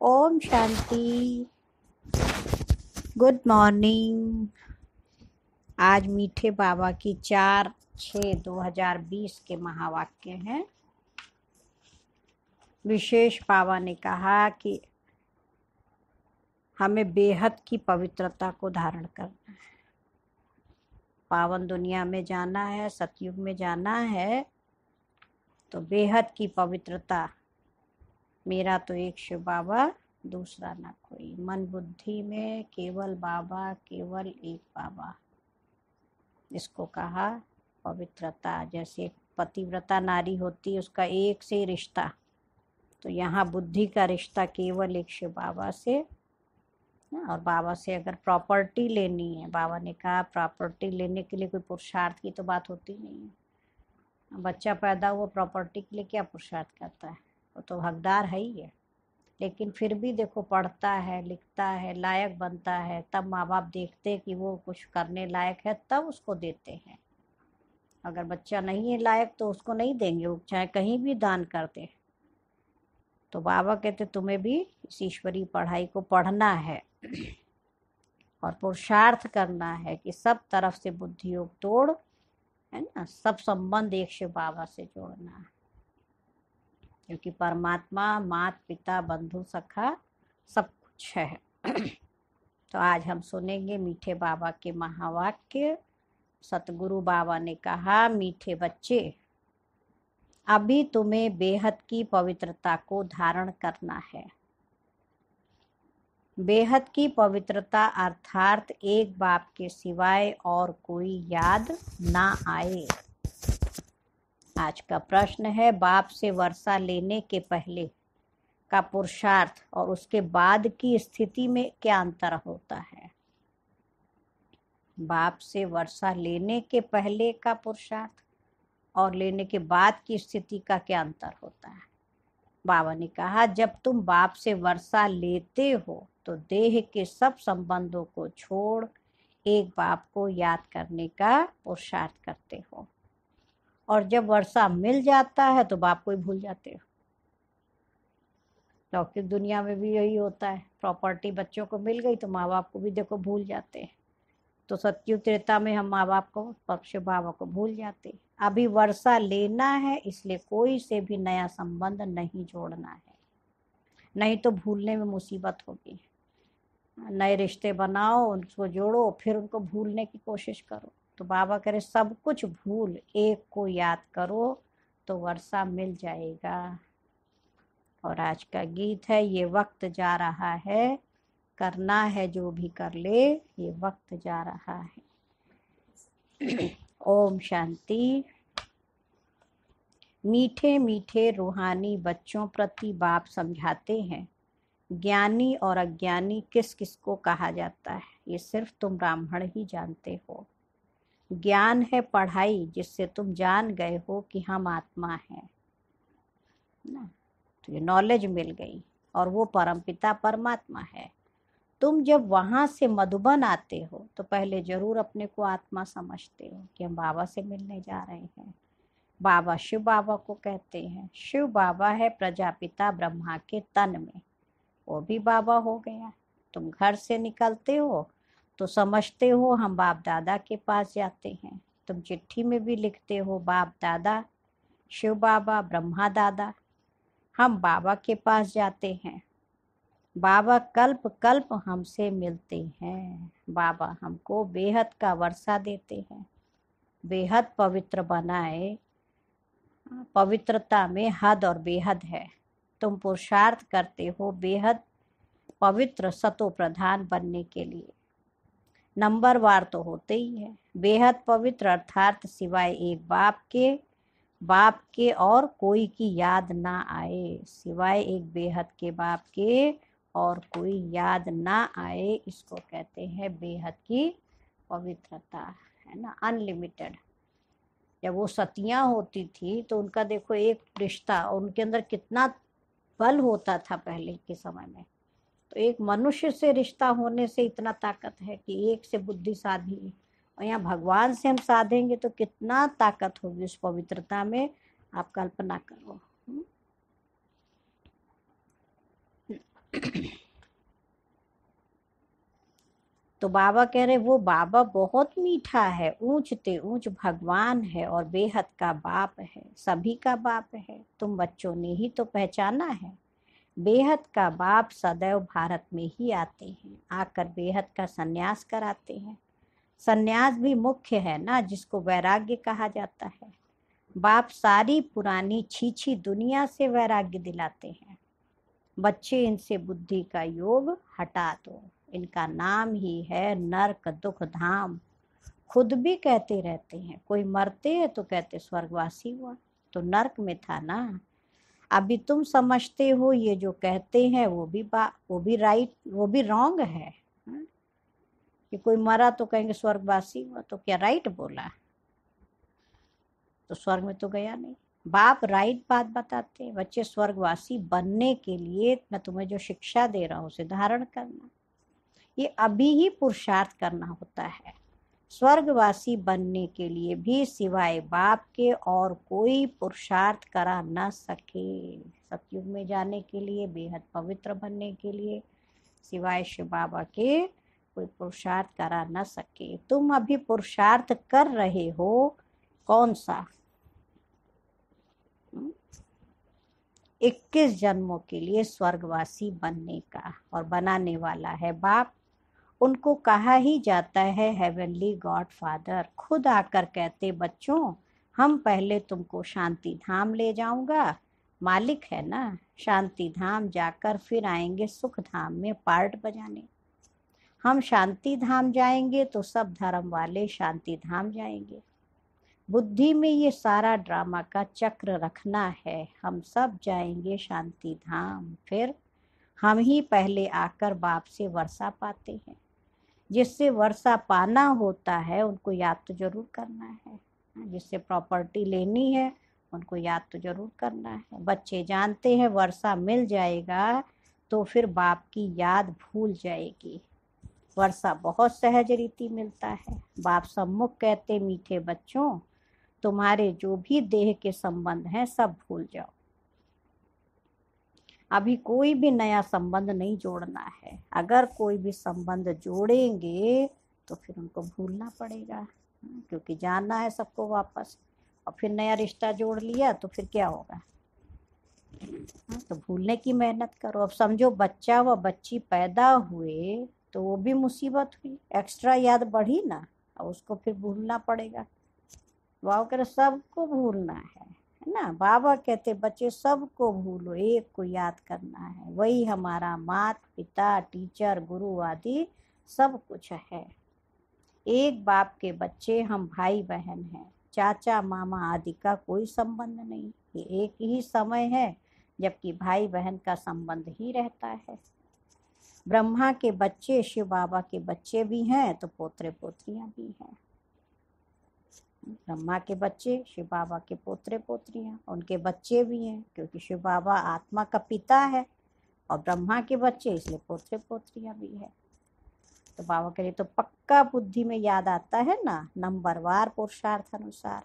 Om Shanti. Good morning आज मीठे बाबा की चार छ दो हज़ार बीस के महावाक्य हैं। विशेष बाबा ने कहा कि हमें बेहद की पवित्रता को धारण करना है। पावन दुनिया में जाना है, सतयुग में जाना है तो बेहद की पवित्रता मेरा तो एक शिव बाबा, दूसरा ना कोई। मन बुद्धि में केवल बाबा, केवल एक बाबा। इसको कहा पवित्रता। जैसे पतिव्रता नारी होती है, उसका एक से रिश्ता। तो यहाँ बुद्धि का रिश्ता केवल एक शिव बाबा से। और बाबा से अगर प्रॉपर्टी लेनी है, बाबा ने कहा प्रॉपर्टी लेने के लिए कोई पुरुषार्थ की तो बात होती नहीं है। बच्चा पैदा हुआ, प्रॉपर्टी के लिए क्या पुरुषार्थ करता है? वो तो हकदार है ही है। लेकिन फिर भी देखो पढ़ता है, लिखता है, लायक बनता है। तब माँ बाप देखते हैं कि वो कुछ करने लायक है, तब उसको देते हैं। अगर बच्चा नहीं है लायक तो उसको नहीं देंगे, वो चाहे कहीं भी दान कर दे। तो बाबा कहते, तुम्हें भी इस ईश्वरीय पढ़ाई को पढ़ना है और पुरुषार्थ करना है कि सब तरफ़ से बुद्धि योग तोड़, है ना? सब संबंध एक से बाबा से जोड़ना है। क्योंकि परमात्मा, मात, पिता, बंधु, सखा सब कुछ है। तो आज हम सुनेंगे मीठे बाबा के महावाक्य। सतगुरु बाबा ने कहा, मीठे बच्चे, अभी तुम्हें बेहद की पवित्रता को धारण करना है। बेहद की पवित्रता अर्थात एक बाप के सिवाय और कोई याद ना आए। आज का प्रश्न है, बाप से वर्षा लेने के पहले का पुरुषार्थ और उसके बाद की स्थिति में क्या अंतर होता है? बाप से वर्षा लेने के पहले का पुरुषार्थ और लेने के बाद की स्थिति का क्या अंतर होता है? बाबा ने कहा, जब तुम बाप से वर्षा लेते हो तो देह के सब संबंधों को छोड़ एक बाप को याद करने का पुरुषार्थ करते हो। और जब वर्षा मिल जाता है तो बाप को ही भूल जाते हो। लौकिक दुनिया में भी यही होता है। प्रॉपर्टी बच्चों को मिल गई तो माँ बाप को भी देखो भूल जाते हैं। तो सत्यु त्रेता में हम माँ बाप को पक्ष बाबा को भूल जाते अभी वर्षा लेना है, इसलिए कोई से भी नया संबंध नहीं जोड़ना है। नहीं तो भूलने में मुसीबत होगी। नए रिश्ते बनाओ, उनको जोड़ो, फिर उनको भूलने की कोशिश करो। तो बाबा करे सब कुछ भूल, एक को याद करो तो वर्षा मिल जाएगा। और आज का गीत है, ये वक्त जा रहा है, करना है जो भी कर ले, ये वक्त जा रहा है। ओम शांति। मीठे मीठे रूहानी बच्चों प्रति बाप समझाते हैं, ज्ञानी और अज्ञानी किस किस को कहा जाता है, ये सिर्फ़ तुम ब्राह्मण ही जानते हो। ज्ञान है पढ़ाई, जिससे तुम जान गए हो कि हम आत्मा हैं। ना? तो ये नॉलेज मिल गई और वो परमपिता परमात्मा है। तुम जब वहाँ से मधुबन आते हो तो पहले ज़रूर अपने को आत्मा समझते हो कि हम बाबा से मिलने जा रहे हैं। बाबा शिव बाबा को कहते हैं, शिव बाबा है प्रजापिता ब्रह्मा के तन में। वो भी बाबा हो गया। तुम घर से निकलते हो तो समझते हो हम बाप दादा के पास जाते हैं। तुम चिट्ठी में भी लिखते हो, बाप दादा, शिव बाबा, ब्रह्मा दादा। हम बाबा के पास जाते हैं। बाबा कल्प कल्प हमसे मिलते हैं। बाबा हमको बेहद का वर्षा देते हैं। बेहद पवित्र बनाए, पवित्रता में हद और बेहद है। तुम पुरुषार्थ करते हो बेहद पवित्र सतो प्रधान बनने के लिए। नंबर वार तो होते ही है। बेहद पवित्र अर्थात सिवाय एक बाप के बाप के और कोई की याद ना आए। सिवाय एक बेहद के बाप के और कोई याद ना आए, इसको कहते हैं बेहद की पवित्रता, है ना? अनलिमिटेड जब वो सतियाँ होती थी तो उनका देखो एक रिश्ता, उनके अंदर कितना बल होता था पहले के समय में। तो एक मनुष्य से रिश्ता होने से इतना ताकत है कि एक से बुद्धि साधी और यहाँ भगवान से हम साधेंगे तो कितना ताकत होगी उस पवित्रता में, आप कल्पना करो। हम्म। तो बाबा कह रहे, वो बाबा बहुत मीठा है ऊंचते ऊंच भगवान है और बेहद का बाप है, सभी का बाप है। तुम बच्चों ने ही तो पहचाना है। बेहद का बाप सदैव भारत में ही आते हैं, आकर बेहद का सन्यास कराते हैं। सन्यास भी मुख्य है ना, जिसको वैराग्य कहा जाता है। बाप सारी पुरानी छीछी दुनिया से वैराग्य दिलाते हैं। बच्चे इनसे बुद्धि का योग हटा दो। इनका नाम ही है नरक दुख धाम। खुद भी कहते रहते हैं, कोई मरते हैं तो कहते स्वर्गवासी हुआ। तो नरक में था ना। अभी तुम समझते हो, ये जो कहते हैं, वो भी बा, वो भी राइट वो भी रॉन्ग है। कि कोई मरा तो कहेंगे स्वर्गवासी हुआ तो क्या राइट बोला? तो स्वर्ग में तो गया नहीं। बाप राइट बात बताते हैं, बच्चे स्वर्गवासी बनने के लिए मैं तुम्हें जो शिक्षा दे रहा हूँ, उसे धारण करना। ये अभी ही पुरुषार्थ करना होता है। स्वर्गवासी बनने के लिए भी सिवाय बाप के और कोई पुरुषार्थ करा न सके। सतयुग में जाने के लिए, बेहद पवित्र बनने के लिए, सिवाय शिव बाबा के कोई पुरुषार्थ करा न सके। तुम अभी पुरुषार्थ कर रहे हो, कौन सा? इक्कीस जन्मों के लिए स्वर्गवासी बनने का और बनाने वाला है बाप। उनको कहा ही जाता है हेवनली गॉड फादर खुद आकर कहते, बच्चों, हम पहले तुमको शांति धाम ले जाऊँगा। मालिक है ना? शांति धाम जाकर फिर आएँगे सुख धाम में पार्ट बजाने। हम शांति धाम जाएँगे तो सब धर्म वाले शांति धाम जाएँगे। बुद्धि में ये सारा ड्रामा का चक्र रखना है। हम सब जाएँगे शांति धाम फिर हम ही पहले आकर बाप से वर्षा पाते हैं। जिससे वर्षा पाना होता है, उनको याद तो ज़रूर करना है। जिससे प्रॉपर्टी लेनी है, उनको याद तो ज़रूर करना है। बच्चे जानते हैं, वर्षा मिल जाएगा तो फिर बाप की याद भूल जाएगी। वर्षा बहुत सहज रीति मिलता है। बाप सम्मुख कहते, मीठे बच्चों, तुम्हारे जो भी देह के संबंध हैं, सब भूल जाओ। अभी कोई भी नया संबंध नहीं जोड़ना है। अगर कोई भी संबंध जोड़ेंगे तो फिर उनको भूलना पड़ेगा हाँ, क्योंकि जानना है सबको वापस। और फिर नया रिश्ता जोड़ लिया तो फिर क्या होगा? हाँ, तो भूलने की मेहनत करो। अब समझो बच्चा व बच्ची पैदा हुए तो वो भी मुसीबत हुई। एक्स्ट्रा याद बढ़ी ना और उसको फिर भूलना पड़ेगा। वाह कर सबको भूलना है। ना, बाबा कहते, बच्चे, सबको भूलो, एक को याद करना है। वही हमारा मात, पिता, टीचर, गुरु आदि सब कुछ है। एक बाप के बच्चे हम भाई बहन हैं। चाचा, मामा आदि का कोई संबंध नहीं। ये एक ही समय है, जबकि भाई बहन का संबंध ही रहता है। ब्रह्मा के बच्चे, शिव बाबा के बच्चे भी हैं तो पोतरे पोतरियाँ भी हैं। ब्रह्मा के बच्चे, शिव बाबा के पोतरे पोतरियाँ उनके बच्चे भी हैं, क्योंकि शिव बाबा आत्मा का पिता है और ब्रह्मा के बच्चे, इसलिए पोत्रे पोत्रियाँ भी है। तो बाबा के लिए तो पक्का बुद्धि में याद आता है ना नंबरवार पुरुषार्थ अनुसार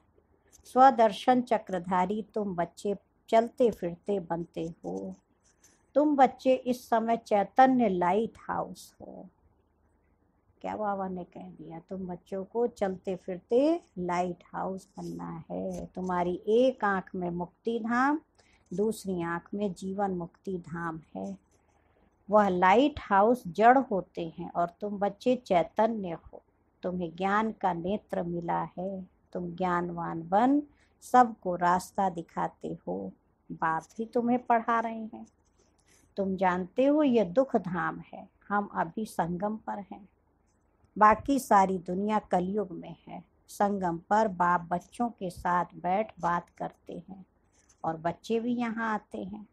स्वदर्शन चक्रधारी तुम बच्चे चलते फिरते बनते हो, तुम बच्चे इस समय चैतन्य लाइट हाउस हो। क्या बाबा ने कह दिया? तुम बच्चों को चलते फिरते लाइट हाउस बनना है। तुम्हारी एक आँख में मुक्ति धाम, दूसरी आँख में जीवन मुक्ति धाम है। वह लाइट हाउस जड़ होते हैं और तुम बच्चे चैतन्य हो। तुम्हें ज्ञान का नेत्र मिला है। तुम ज्ञानवान बन, सबको रास्ता दिखाते हो। बाप भी तुम्हें पढ़ा रहे हैं। तुम जानते हो यह दुख धाम है। हम अभी संगम पर हैं। बाकी सारी दुनिया कलयुग में है। संगम पर बाप बच्चों के साथ बैठ बात करते हैं और बच्चे भी यहाँ आते हैं।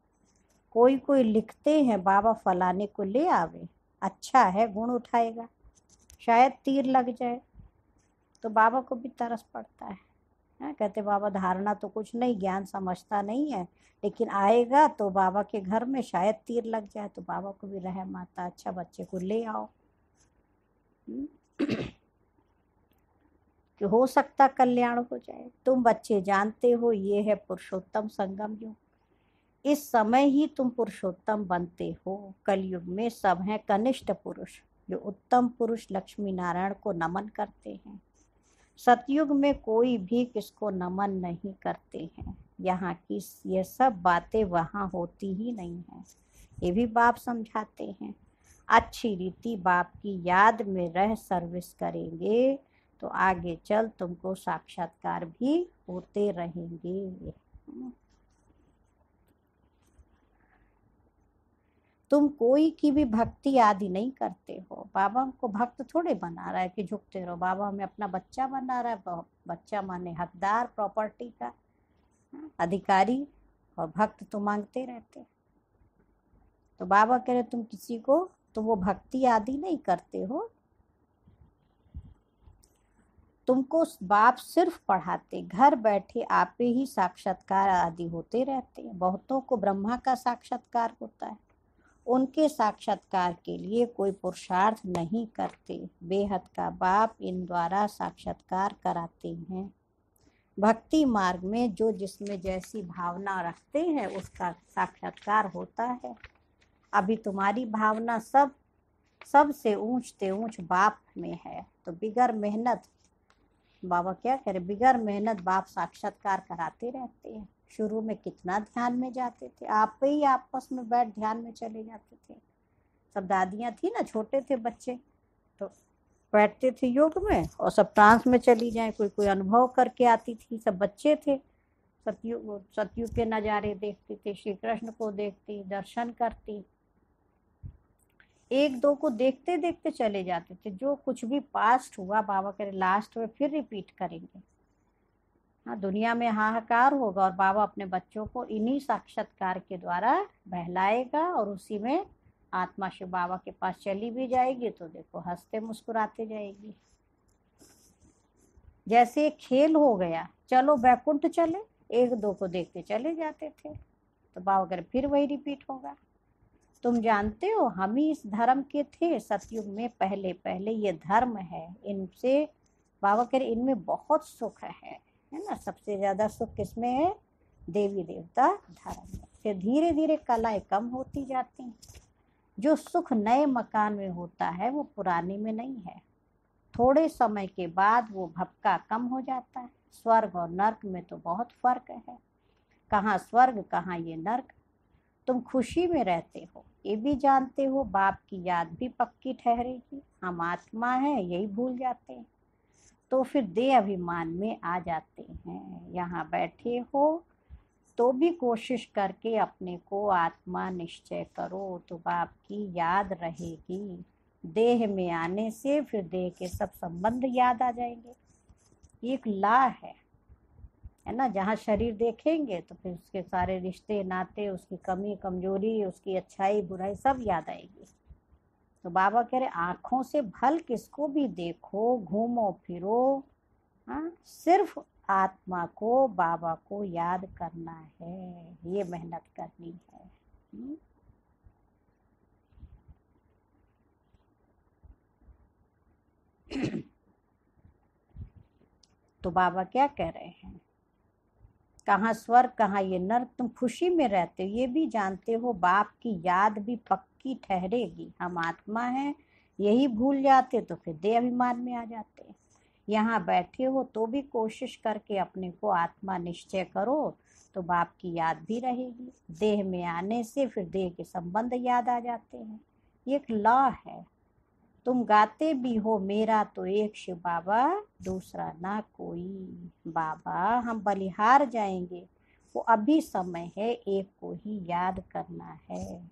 कोई कोई लिखते हैं, बाबा फलाने को ले आवे अच्छा है, गुण उठाएगा, शायद तीर लग जाए तो बाबा को भी तरस पड़ता है। है, कहते बाबा धारणा तो कुछ नहीं, ज्ञान समझता नहीं है, लेकिन आएगा तो बाबा के घर में शायद तीर लग जाए तो बाबा को भी रहम आता अच्छा बच्चे को ले आओ। कि हो सकता कल्याण हो जाए। तुम बच्चे जानते हो, ये है पुरुषोत्तम संगम युग। इस समय ही तुम पुरुषोत्तम बनते हो। कलयुग में सब हैं कनिष्ठ पुरुष, जो उत्तम पुरुष लक्ष्मी नारायण को नमन करते हैं। सतयुग में कोई भी किसको नमन नहीं करते हैं। यहाँ की ये सब बातें वहाँ होती ही नहीं है। ये भी बाप समझाते हैं। अच्छी रीति बाप की याद में रह सर्विस करेंगे। तो आगे चल तुमको साक्षात्कार भी होते रहेंगे। तुम कोई की भी भक्ति आदि नहीं करते हो। बाबा हमको भक्त थोड़े बना रहा है कि झुकते रहो। बाबा हमें अपना बच्चा बना रहा है। बच्चा माने हकदार प्रॉपर्टी का अधिकारी और भक्त तो मांगते रहते तो बाबा कह रहे तुम किसी को तो वो भक्ति आदि नहीं करते हो। तुमको बाप सिर्फ़ पढ़ाते, घर बैठे आपे ही साक्षात्कार आदि होते रहते हैं। बहुतों को ब्रह्मा का साक्षात्कार होता है। उनके साक्षात्कार के लिए कोई पुरुषार्थ नहीं करते। बेहद का बाप इन द्वारा साक्षात्कार कराते हैं। भक्ति मार्ग में जो जिसमें जैसी भावना रखते हैं, उसका साक्षात्कार होता है। अभी तुम्हारी भावना सब, सबसे ऊंचते ऊंच बाप में है। तो बिगर मेहनत, बाबा क्या करे बिगर मेहनत बाप साक्षात्कार कराते रहते हैं। शुरू में कितना ध्यान में जाते थे, आप ही आपस में बैठ ध्यान में चले जाते थे। सब दादियाँ थी ना, छोटे थे बच्चे तो बैठते थे योग में और सब ट्रांस में चली जाए, कोई कोई अनुभव करके आती थी। सब बच्चे थे सतयुग सतयुग के नज़ारे देखते थे, श्री कृष्ण को देखती, दर्शन करती एक दो को देखते देखते चले जाते थे। जो कुछ भी पास्ट हुआ, बाबा करे लास्ट में फिर रिपीट करेंगे। हाँ दुनिया में हाहाकार होगा और बाबा अपने बच्चों को इन्हीं साक्षात्कार के द्वारा बहलाएगा और उसी में आत्मा शिव बाबा के पास चली भी जाएगी तो देखो, हँसते मुस्कुराते जाएगी। जैसे खेल हो गया, चलो बैकुंठ चले, एक दो को देखते चले जाते थे। तो बाबा अगर फिर वही रिपीट होगा। तुम जानते हो, हम ही इस धर्म के थे, सतयुग में पहले पहले ये धर्म है। इनसे, बाबा कह रहे इनमें बहुत सुख है है ना? सबसे ज़्यादा सुख किसमें है? देवी देवता धर्म में। फिर धीरे धीरे कलाएँ कम होती जाती हैं। जो सुख नए मकान में होता है, वो पुराने में नहीं है। थोड़े समय के बाद वो भपका कम हो जाता है। स्वर्ग और नर्क में तो बहुत फ़र्क है। कहाँ स्वर्ग, कहाँ ये नर्क तुम खुशी में रहते हो। ये भी जानते हो, बाप की याद भी पक्की ठहरेगी। हम आत्मा है, यही भूल जाते हैं। तो फिर दे अभिमान में आ जाते हैं। यहाँ बैठे हो तो भी कोशिश करके अपने को आत्मा निश्चय करो तो बाप की याद रहेगी। देह में आने से फिर देह के सब संबंध याद आ जाएँगे। एक ला है। है ना? जहाँ शरीर देखेंगे तो फिर उसके सारे रिश्ते, नाते, उसकी कमी, कमज़ोरी, उसकी अच्छाई, बुराई सब याद आएगी। तो बाबा कह रहे, आँखों से भल किसको भी देखो, घूमो, फिरो हाँ? सिर्फ़ आत्मा को, बाबा को याद करना है। ये मेहनत करनी है? हम्म? तो बाबा क्या कह रहे हैं? कहाँ स्वर्ग, कहाँ ये नर तुम खुशी में रहते हो, ये भी जानते हो, बाप की याद भी पक्की ठहरेगी। हम आत्मा हैं, यही भूल जाते तो फिर देह अभिमान में आ जाते यहाँ बैठे हो तो भी कोशिश करके अपने को आत्मा निश्चय करो तो बाप की याद भी रहेगी। देह में आने से फिर देह के संबंध याद आ जाते हैं। ये एक लॉ है। तुम गाते भी हो, मेरा तो एक शिव बाबा, दूसरा ना कोई बाबा। हम बलिहार जाएँगे। वो अभी समय है, एक को ही याद करना है।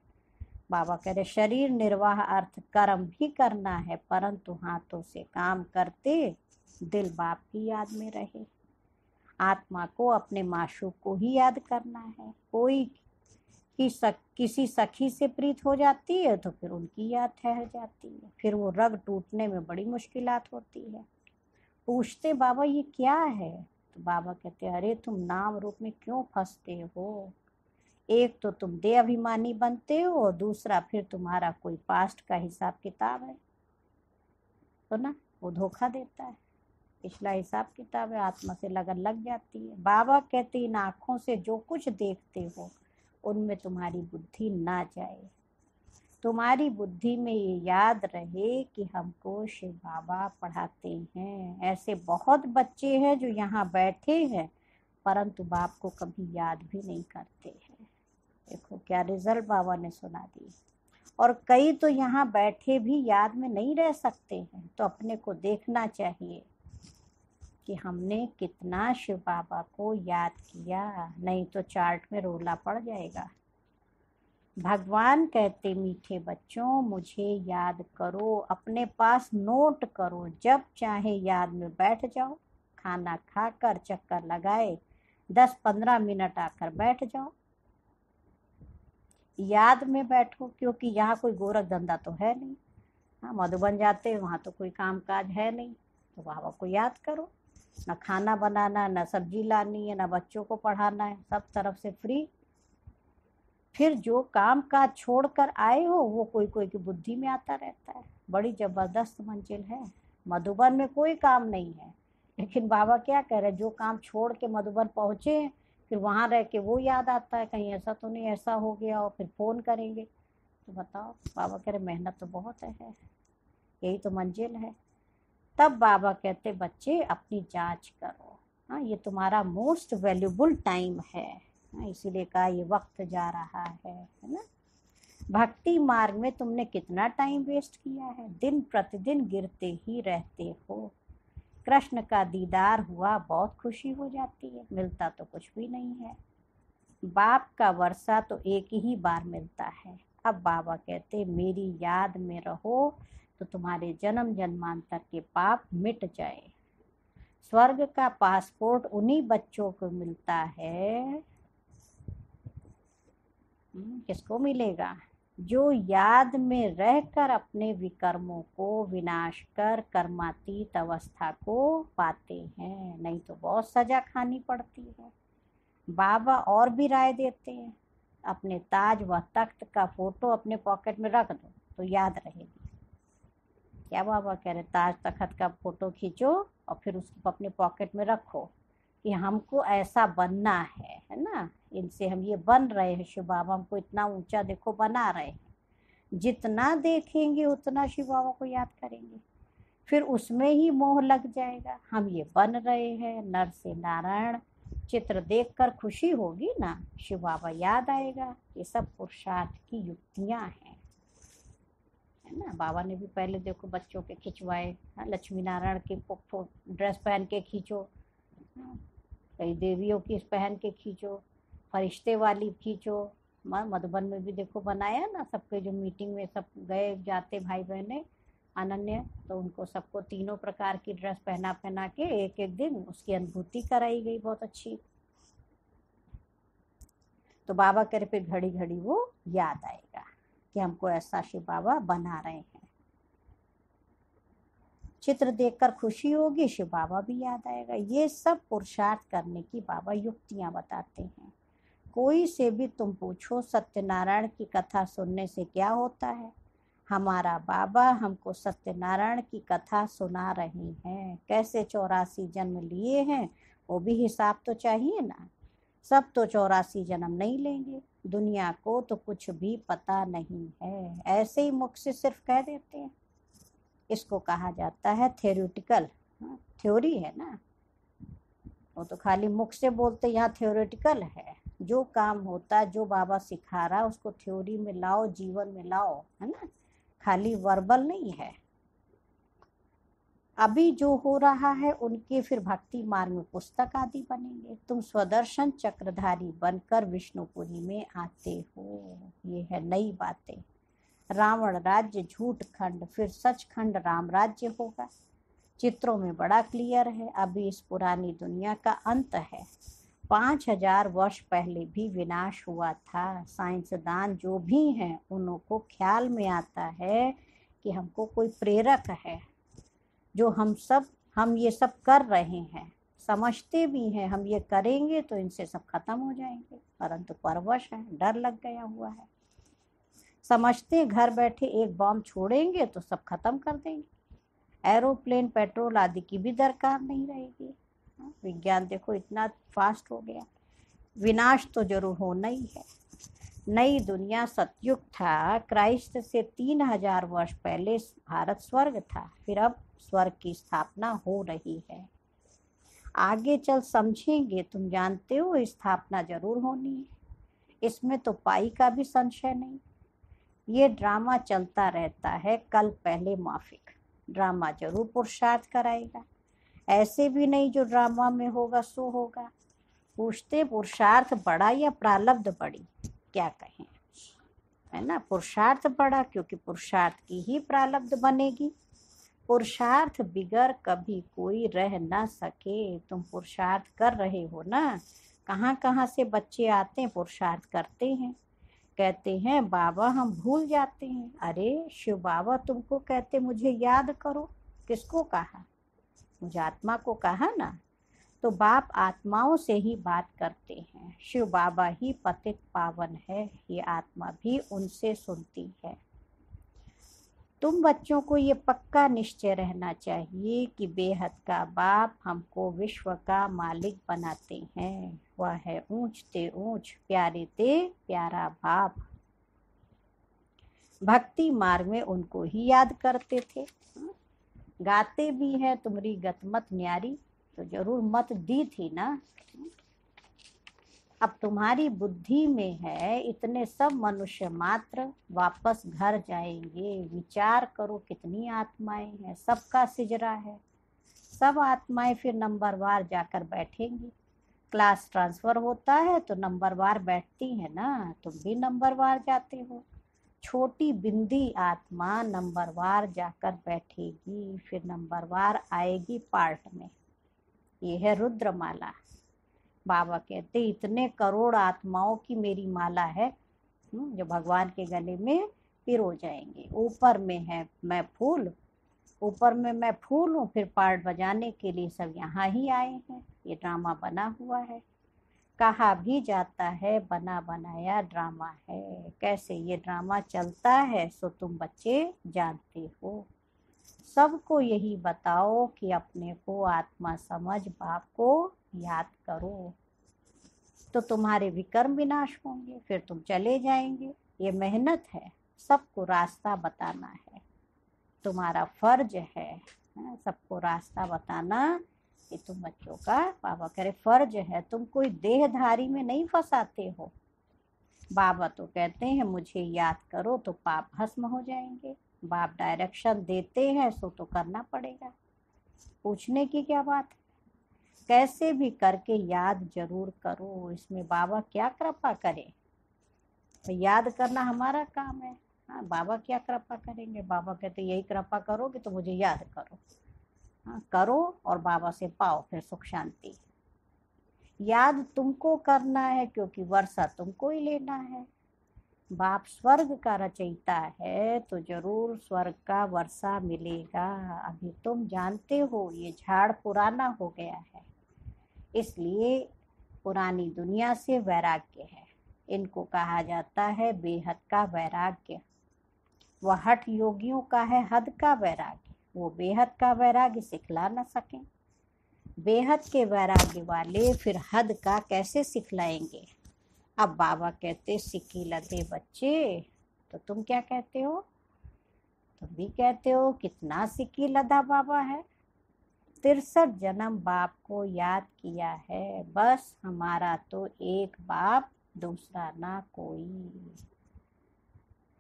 बाबा कह रहे शरीर निर्वाह अर्थ कर्म भी करना है, परंतु हाथों से काम करते दिल बाप की याद में रहे। आत्मा को अपने माशूक को ही याद करना है। कोई कि सक, किसी सखी से प्रीत हो जाती है तो फिर उनकी याद ठहर जाती है। फिर वो रग टूटने में बड़ी मुश्किल होती है। पूछते बाबा ये क्या है? तो बाबा कहते अरे तुम नाम रूप में क्यों फंसते हो? एक तो तुम दे अभिमानी बनते हो और दूसरा फिर तुम्हारा कोई पास्ट का हिसाब किताब है। तो ना वो धोखा देता है। पिछला हिसाब किताब है आत्मा से लगन लग जाती है। बाबा कहते इन आँखों से जो कुछ देखते हो उनमें तुम्हारी बुद्धि ना जाए। तुम्हारी बुद्धि में ये याद रहे कि हमको शिव बाबा पढ़ाते हैं। ऐसे बहुत बच्चे हैं जो यहाँ बैठे हैं, परंतु बाप को कभी याद भी नहीं करते हैं। देखो, क्या रिज़ल्ट बाबा ने सुना दी। और कई तो यहाँ बैठे भी याद में नहीं रह सकते हैं तो अपने को देखना चाहिए। कि हमने कितना शिव बाबा को याद किया, नहीं तो चार्ट में रोला पड़ जाएगा। भगवान कहते, मीठे बच्चों, मुझे याद करो, अपने पास नोट करो, जब चाहे याद में बैठ जाओ, खाना खाकर चक्कर लगाए दस पंद्रह मिनट आकर बैठ जाओ। याद में बैठो, क्योंकि यहाँ कोई गोरख धंधा तो है नहीं। हाँ मधुबन जाते वहाँ तो कोई काम काज है नहीं तो बाबा को याद करो। ना खाना बनाना, ना सब्ज़ी लानी है, ना बच्चों को पढ़ाना है, सब तरफ़ से फ्री फिर जो काम काज छोड़ कर आए हो, वो कोई कोई की बुद्धि में आता रहता है। बड़ी ज़बरदस्त मंजिल है। मधुबन में कोई काम नहीं है। लेकिन बाबा क्या कह रहे जो काम छोड़ के मधुबन पहुँचे, फिर वहाँ रह के वो याद आता है, कहीं ऐसा तो नहीं, ऐसा हो गया और फिर फ़ोन करेंगे। तो बताओ, बाबा कह रहे मेहनत तो बहुत है। यही तो मंजिल है। तब बाबा कहते, बच्चे, अपनी जाँच करो। हाँ ये तुम्हारा मोस्ट वैल्यूबल टाइम है। हाँ इसीलिए कहा ये वक्त जा रहा है है ना? भक्ति मार्ग में तुमने कितना टाइम वेस्ट किया है? दिन प्रतिदिन गिरते ही रहते हो। कृष्ण का दीदार हुआ, बहुत खुशी हो जाती है। मिलता तो कुछ भी नहीं है। बाप का वर्षा तो एक ही बार मिलता है। अब बाबा कहते, मेरी याद में रहो तो तुम्हारे जन्म जन्मांतर के पाप मिट जाए। स्वर्ग का पासपोर्ट उन्हीं बच्चों को मिलता है हम्म, किसको मिलेगा? जो याद में रहकर अपने विकर्मों को विनाश कर कर्मातीत अवस्था को पाते हैं। नहीं तो बहुत सजा खानी पड़ती है। बाबा और भी राय देते हैं अपने ताज व तख्त का फ़ोटो अपने पॉकेट में रख दो तो याद रहेगी। क्या बाबा कह रहे, ताज तखत का फ़ोटो खींचो और फिर उसको अपने पॉकेट में रखो कि हमको ऐसा बनना है है ना? इनसे हम ये बन रहे हैं, शिव बाबा हमको इतना ऊँचा देखो बना रहे हैं। जितना देखेंगे, उतना शिव बाबा को याद करेंगे। फिर उसमें ही मोह लग जाएगा। हम ये बन रहे हैं नर से नारायण चित्र देखकर खुशी होगी ना? शिव बाबा याद आएगा। ये सब पुरुषार्थ की युक्तियाँ हैं। है ना? बाबा ने भी पहले देखो बच्चों के खिंचवाए हाँ, लक्ष्मी नारायण के ड्रेस पहन के खींचो हाँ, कई देवियों की पहन के खींचो फरिश्ते वाली खींचो मधुबन में भी देखो बनाया ना सबके जो मीटिंग में सब गए जाते भाई बहने अनन्य तो उनको सबको तीनों प्रकार की ड्रेस पहना पहना के एक एक दिन उसकी अनुभूति कराई गई बहुत अच्छी। तो बाबा करे घड़ी घड़ी वो याद आएगा। कि हमको ऐसा शिव बाबा बना रहे हैं। चित्र देखकर खुशी होगी, शिव बाबा भी याद आएगा। ये सब पुरुषार्थ करने की बाबा युक्तियाँ बताते हैं। कोई से भी तुम पूछो, सत्यनारायण की कथा सुनने से क्या होता है? हमारा बाबा हमको सत्यनारायण की कथा सुना रहे हैं। कैसे चौरासी जन्म लिए हैं? वो भी हिसाब तो चाहिए ना। सब तो चौरासी जन्म नहीं लेंगे। दुनिया को तो कुछ भी पता नहीं है। ऐसे ही मुख से सिर्फ़ कह देते हैं। इसको कहा जाता है थ्योरिटिकल थ्योरी है ना? वो तो खाली मुख से बोलते यहाँ थ्योरेटिकल है। जो काम होता है जो बाबा सिखा रहा है उसको थ्योरी में लाओ, जीवन में लाओ, है ना? खाली वर्बल नहीं है। अभी जो हो रहा है, उनके फिर भक्ति मार्ग पुस्तक आदि बनेंगे। तुम स्वदर्शन चक्रधारी बनकर विष्णुपुरी में आते हो। ये है नई बातें। रावण राज्य झूठ खंड, फिर सच खंड राम राज्य होगा। चित्रों में बड़ा क्लियर है, अभी इस पुरानी दुनिया का अंत है। पाँच हज़ार वर्ष पहले भी विनाश हुआ था। साइंसदान जो भी हैं, उनको ख्याल में आता है कि हमको कोई प्रेरक है। जो हम सब हम ये सब कर रहे हैं समझते भी हैं हम ये करेंगे तो इनसे सब खत्म हो जाएँगे। परंतु परवश है डर लग गया हुआ है। समझते घर बैठे एक बॉम्ब छोड़ेंगे तो सब खत्म कर देंगे। एरोप्लेन पेट्रोल आदि की भी दरकार नहीं रहेगी। हाँ, विज्ञान देखो इतना फास्ट हो गया। विनाश तो ज़रूर होना ही है। नई दुनिया सतयुग था क्राइस्ट से तीन हज़ार वर्ष पहले भारत स्वर्ग था। फिर अब स्वर्ग की स्थापना हो रही है। आगे चल समझेंगे, तुम जानते हो स्थापना ज़रूर होनी है। इसमें तो पाई का भी संशय नहीं। ये ड्रामा चलता रहता है, कल पहले माफिक। ड्रामा ज़रूर पुरुषार्थ कराएगा। ऐसे भी नहीं जो ड्रामा में होगा, सो होगा। पूछते, पुरुषार्थ बड़ा या प्रालब्ध बड़ी? क्या कहें? है ना? पुरुषार्थ बड़ा, क्योंकि पुरुषार्थ की ही प्रालब्ध बनेगी। पुरुषार्थ बिगर कभी कोई रह ना सके। तुम पुरुषार्थ कर रहे हो ना? कहाँ कहाँ से बच्चे आते हैं, पुरुषार्थ करते हैं। कहते हैं, बाबा, हम भूल जाते हैं। अरे, शिव बाबा, तुमको कहते मुझे याद करो। किसको कहा? मुझे आत्मा को कहा ना? तो बाप आत्माओं से ही बात करते हैं। शिव बाबा ही पतित पावन है। ये आत्मा भी उनसे सुनती है। तुम बच्चों को ये पक्का निश्चय रहना चाहिए कि बेहद का बाप हमको विश्व का मालिक बनाते हैं। वह है ऊंच ते ऊंच, प्यारे ते प्यारा बाप। भक्ति मार्ग में उनको ही याद करते थे। गाते भी हैं तुम्हारी गतमत न्यारी। तो ज़रूर मत दी थी ना। अब तुम्हारी बुद्धि में है, इतने सब मनुष्य मात्र वापस घर जाएँगे। विचार करो कितनी आत्माएँ हैं, सबका सिजरा है। सब आत्माएँ फिर नंबरवार जाकर बैठेंगी। क्लास ट्रांसफ़र होता है तो नंबरवार बैठती है ना, तुम भी नंबरवार जाते हो। छोटी बिंदी आत्मा नंबरवार जाकर बैठेगी, फिर नंबरवार आएगी पार्ट में। ये है रुद्रमाला। बाबा कहते इतने करोड़ आत्माओं की मेरी माला है हम्म, जो भगवान के गले में पिरो जाएँगे। ऊपर में है मैं फूल ऊपर में मैं फूल हूँ फिर पार्ट बजाने के लिए सब यहाँ ही आए हैं। ये ड्रामा बना हुआ है। कहा भी जाता है बना बनाया ड्रामा है। कैसे ये ड्रामा चलता है सो तुम बच्चे जानते हो। सबको यही बताओ कि अपने को आत्मा समझ बाप को याद करो। तो तुम्हारे विकर्म विनाश होंगे फिर तुम चले जाएँगे। ये मेहनत है सबको रास्ता बताना है। तुम्हारा फ़र्ज़ है हाँ, सबको रास्ता बताना ये तुम बच्चों का बाबा करे। फ़र्ज़ है तुम कोई देहधारी में नहीं फंसाते हो। बाबा तो कहते हैं मुझे याद करो तो पाप भस्म हो जाएँगे। बाप डायरेक्शन देते हैं सो तो करना पड़ेगा। पूछने की क्या बात है? कैसे भी करके याद ज़रूर करो, इसमें बाबा क्या कृपा करे। तो याद करना हमारा काम है। हाँ बाबा क्या कृपा करेंगे? बाबा कहते यही कृपा करोगे तो मुझे याद करो। हाँ करो और बाबा से पाओ फिर सुख शांति। याद तुमको करना है क्योंकि वर्षा तुमको ही लेना है। बाप स्वर्ग का रचयिता है तो ज़रूर स्वर्ग का वर्षा मिलेगा। अभी तुम जानते हो, ये झाड़ पुराना हो गया है। इसलिए पुरानी दुनिया से वैराग्य है। इनको कहा जाता है बेहद का वैराग्य। वह हठ योगियों का है, हद का वैराग्य। वो बेहद का वैराग्य सिखला न सकें। बेहद के वैराग्य वाले फिर हद का कैसे सिखलाएँगे? अब बाबा कहते सिक्की लदे बच्चे तो तुम क्या कहते हो? तुम भी कहते हो, कितना सिक्की लदा बाबा है? तिरसठ जन्म बाप को याद किया है। बस हमारा तो एक बाप, दूसरा ना कोई।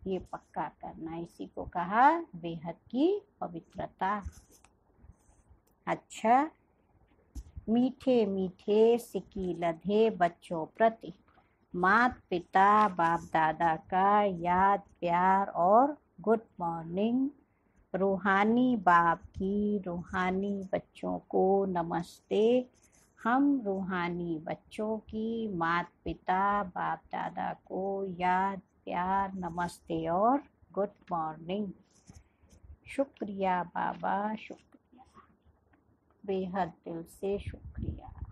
ये पक्का करना इसी को कहा, बेहद की पवित्रता। अच्छा मीठे मीठे सिक्की लधे बच्चों प्रति मात पिता बाप दादा का याद, प्यार और गुड मॉर्निंग रूहानी बाप की रूहानी बच्चों को नमस्ते। हम रूहानी बच्चों की मात पिता बाप दादा को याद, प्यार, नमस्ते और गुड मॉर्निंग। शुक्रिया बाबा, शुक्रिया। बेहद दिल से शुक्रिया।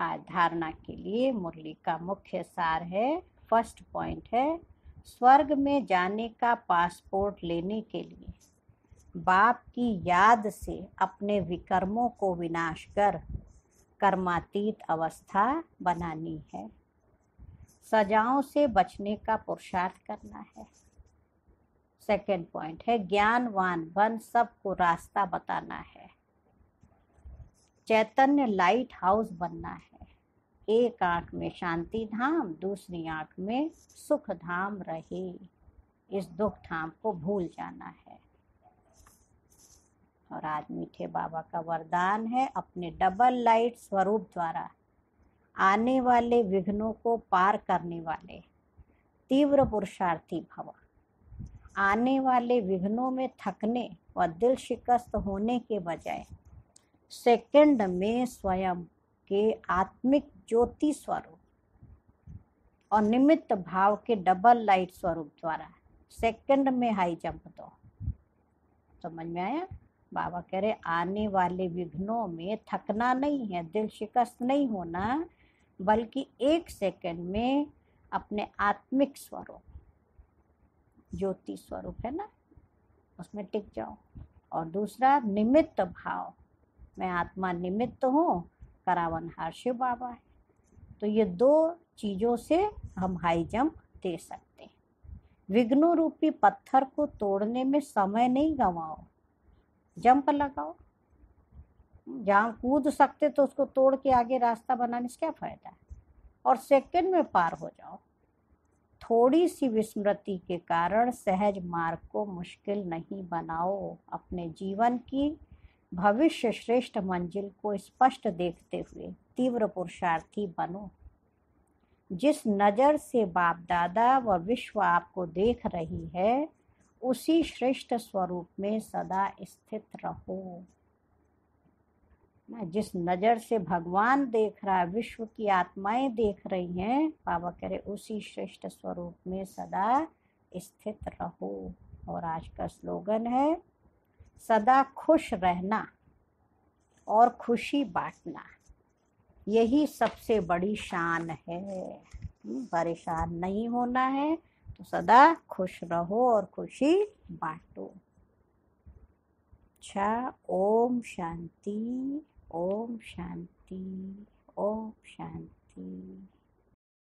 आज धारणा के लिए मुरली का मुख्य सार है, फ़र्स्ट पॉइंट है स्वर्ग में जाने का पासपोर्ट लेने के लिए बाप की याद से अपने विकर्मों को विनाश कर कर्मातीत अवस्था बनानी है। सजाओं से बचने का पुरुषार्थ करना है। सेकेंड पॉइंट है, ज्ञानवान बन सबको रास्ता बताना है। चैतन्य लाइट हाउस बनना है। एक आँख में शांति धाम, दूसरी आँख में सुख धाम रहे। इस दुख धाम को भूल जाना है। और आज मीठे बाबा का वरदान है अपने डबल लाइट स्वरूप द्वारा आने वाले विघ्नों को पार करने वाले तीव्र पुरुषार्थी भव। आने वाले विघ्नों में थकने व दिल शिकस्त होने के बजाय सेकंड में स्वयं के आत्मिक ज्योति स्वरूप और निमित्त भाव के डबल लाइट स्वरूप द्वारा सेकंड में हाई जंप दो। समझ में आया? बाबा कह रहे, आने वाले विघ्नों में थकना नहीं है, दिल शिकस्त नहीं होना, बल्कि एक सेकंड में अपने आत्मिक स्वरूप, ज्योति स्वरूप है ना? उसमें टिक जाओ। और दूसरा, निमित्त भाव। मैं आत्मा निमित्त हूँ करावन हार शिव बाबा है। तो ये दो चीज़ों से हम हाई जंप दे सकते हैं। विघ्नों रूपी पत्थर को तोड़ने में समय नहीं गंवाओ। जंप लगाओ। जहाँ कूद सकते तो उसको तोड़ के आगे रास्ता बनाने से क्या फ़ायदा है? और सेकंड में पार हो जाओ। थोड़ी सी विस्मृति के कारण सहज मार्ग को मुश्किल नहीं बनाओ। अपने जीवन की भविष्य श्रेष्ठ मंजिल को स्पष्ट देखते हुए तीव्र पुरुषार्थी बनो। जिस नज़र से बाप दादा व विश्व आपको देख रही है, उसी श्रेष्ठ स्वरूप में सदा स्थित रहो। ना जिस नज़र से भगवान देख रहा है विश्व की आत्माएँ देख रही हैं, बाबा कह रहे उसी श्रेष्ठ स्वरूप में सदा स्थित रहो। और आज का स्लोगन है सदा खुश रहना और खुशी बांटना यही सबसे बड़ी शान है। हम्म, परेशान नहीं होना है तो सदा खुश रहो और खुशी बांटो। अच्छा ओम शांति ओम शांति ओम शांति।